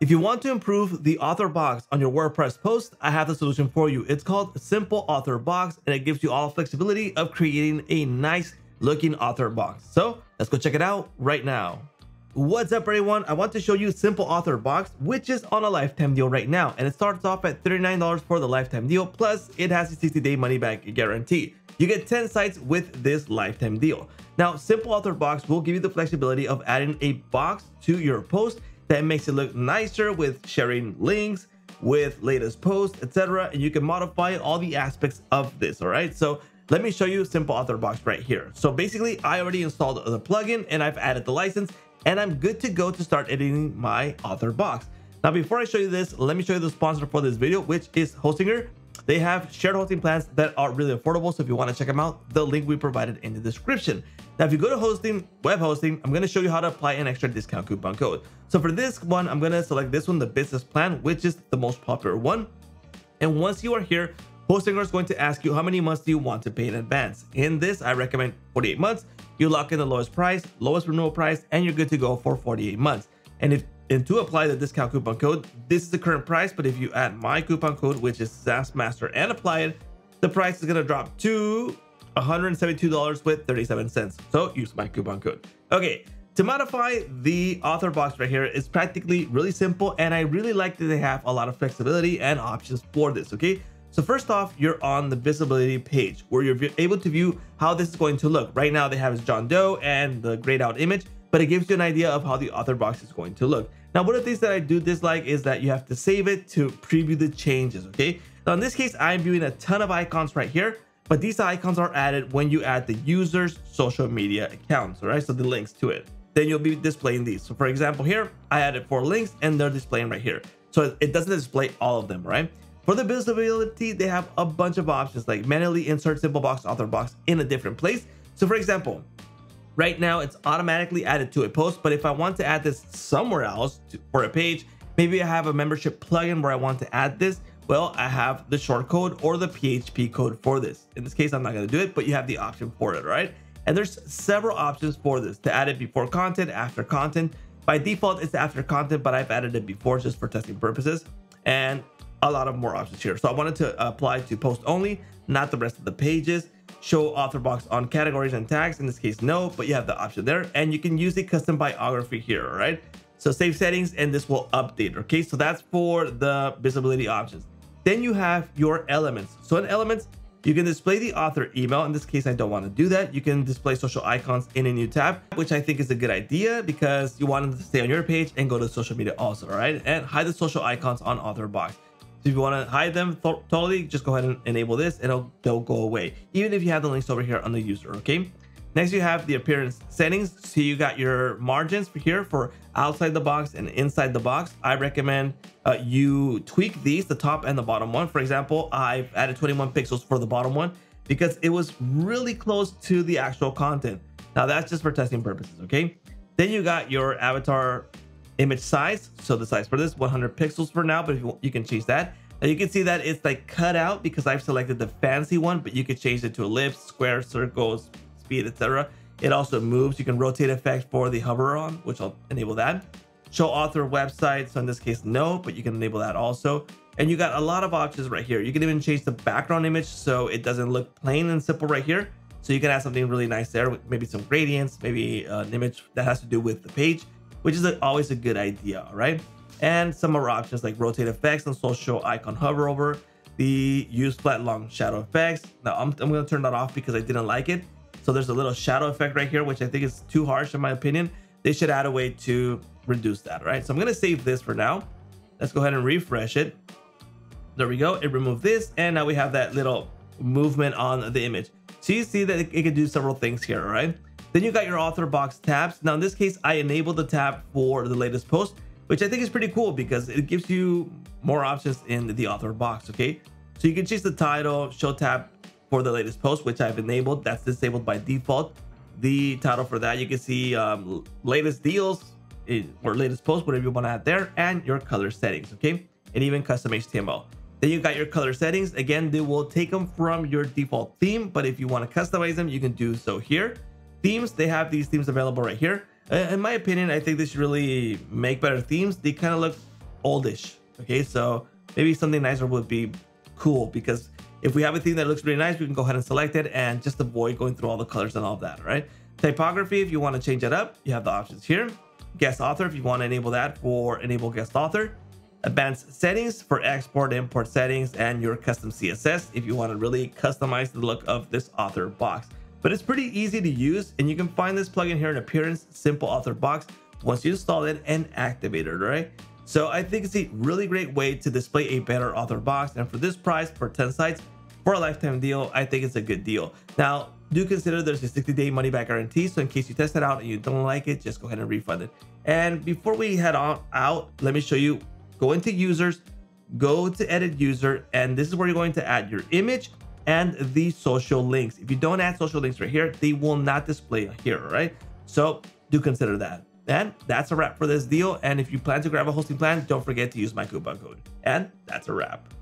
If you want to improve the author box on your WordPress post, I have the solution for you. It's called Simple Author Box and it gives you all flexibility of creating a nice looking author box. So let's go check it out right now. What's up everyone? I want to show you Simple Author Box, which is on a lifetime deal right now. And it starts off at $39 for the lifetime deal, plus it has a 60 day money back guarantee. You get 10 sites with this lifetime deal. Now, Simple Author Box will give you the flexibility of adding a box to your post that makes it look nicer with sharing links, with latest posts, etc. And you can modify all the aspects of this, all right? So let me show you Simple Author Box right here. So basically, I already installed the plugin and I've added the license and I'm good to go to start editing my author box. Now, before I show you this, let me show you the sponsor for this video, which is Hostinger. They have shared hosting plans that are really affordable. So if you want to check them out, the link we provided in the description. Now, if you go to hosting, web hosting, I'm going to show you how to apply an extra discount coupon code. So for this one, I'm going to select this one, the business plan, which is the most popular one. And once you are here, Hostinger is going to ask you how many months do you want to pay in advance. In this, I recommend 48 months you lock in the lowest price, lowest renewal price, and you're good to go for 48 months. And if and to apply the discount coupon code, this is the current price, but if you add my coupon code, which is SaaS Master, and apply it, the price is gonna drop to $172 with 37 cents. So use my coupon code. Okay, to modify the author box right here is practically really simple, and I really like that they have a lot of flexibility and options for this, okay? So first off, you're on the visibility page where you're able to view how this is going to look. Right now they have John Doe and the grayed out image, but it gives you an idea of how the author box is going to look. Now, one of the things that I do dislike is that you have to save it to preview the changes, okay? Now in this case, I'm viewing a ton of icons right here, but these icons are added when you add the user's social media accounts, all right? So the links to it. Then you'll be displaying these. So for example, here, I added four links and they're displaying right here. So it doesn't display all of them, right? For the visibility, they have a bunch of options like manually insert simple box author box in a different place. So for example, right now it's automatically added to a post, but if I want to add this somewhere else to, for a page, maybe I have a membership plugin where I want to add this. Well, I have the short code or the PHP code for this. In this case, I'm not going to do it, but you have the option for it, right? And there's several options for this to add it before content, after content. By default, it's after content, but I've added it before just for testing purposes. And a lot of more options here. So I wanted to apply to post only, not the rest of the pages. Show author box on categories and tags. In this case, no, but you have the option there. And you can use the custom biography here, all right? So save settings and this will update, okay? So that's for the visibility options. Then you have your elements. So in elements, you can display the author email. In this case, I don't want to do that. You can display social icons in a new tab, which I think is a good idea because you want them to stay on your page and go to social media also, right? And hide the social icons on author box. So if you want to hide them th totally, just go ahead and enable this and it'll, they'll go away. Even if you have the links over here on the user, okay? Next, you have the appearance settings. So you got your margins for here for outside the box and inside the box. I recommend uh, you tweak these, the top and the bottom one. For example, I've added 21 pixels for the bottom one because it was really close to the actual content. Now that's just for testing purposes, okay? Then you got your avatar image size. So the size for this 100 pixels for now, but you, you can change that. Now you can see that it's like cut out because I've selected the fancy one, but you can change it to ellipse, square, circles, speed, etc. It also moves. You can rotate effect for the hover on, which I'll enable that. Show author website. So in this case, no, but you can enable that also. And you got a lot of options right here. You can even change the background image so it doesn't look plain and simple right here. So you can add something really nice there, maybe some gradients, maybe uh, an image that has to do with the page which is always a good idea, right? And some other options like rotate effects and social icon hover over, the use flat long shadow effects. Now I'm, I'm gonna turn that off because I didn't like it. So there's a little shadow effect right here, which I think is too harsh in my opinion. They should add a way to reduce that, right? So I'm gonna save this for now. Let's go ahead and refresh it. There we go, it removed this, and now we have that little movement on the image. So you see that it, it can do several things here, right? Then you got your author box tabs. Now in this case, I enabled the tab for the latest post, which I think is pretty cool because it gives you more options in the author box, okay? So you can change the title, show tab for the latest post, which I've enabled. That's disabled by default. The title for that, you can see um, latest deals eh, or latest post, whatever you want to add there, and your color settings, okay? And even custom HTML. Then you got your color settings. Again, they will take them from your default theme, but if you want to customize them, you can do so here. Themes, they have these themes available right here. Uh, in my opinion, I think they should really make better themes. They kind of look oldish. Okay, so maybe something nicer would be cool because if we have a theme that looks really nice, we can go ahead and select it and just avoid going through all the colors and all of that, right? Typography, if you want to change it up, you have the options here. Guest author, if you want to enable that for enable guest author. Advanced settings for export, import settings, and your custom CSS if you want to really customize the look of this author box. But it's pretty easy to use, and you can find this plugin here in Appearance, Simple Author Box, once you install it and activate it, right? So I think it's a really great way to display a better author box. And for this price, for 10 sites, for a lifetime deal, I think it's a good deal. Now, do consider there's a 60 day money back guarantee. So in case you test it out and you don't like it, just go ahead and refund it. And before we head on out, let me show you, go into users, go to edit user, and this is where you're going to add your image and the social links. If you don't add social links right here, they will not display here, right? So do consider that. And that's a wrap for this deal. And if you plan to grab a hosting plan, don't forget to use my coupon code. And that's a wrap.